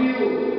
you.